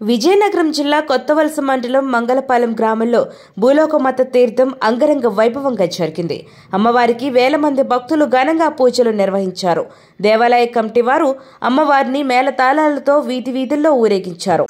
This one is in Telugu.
విజయనగరం జిల్లా కొత్తవలస మండలం మంగళపాలెం గ్రామంలో భూలోకమత తీర్థం అంగరంగ వైభవంగా జరిగింది. అమ్మవారికి వేల మంది భక్తులు ఘనంగా పూజలు నిర్వహించారు. దేవాలయ కమిటీ వారు అమ్మవారిని మేళతాళాలతో వీధి వీధుల్లో ఊరేగించారు.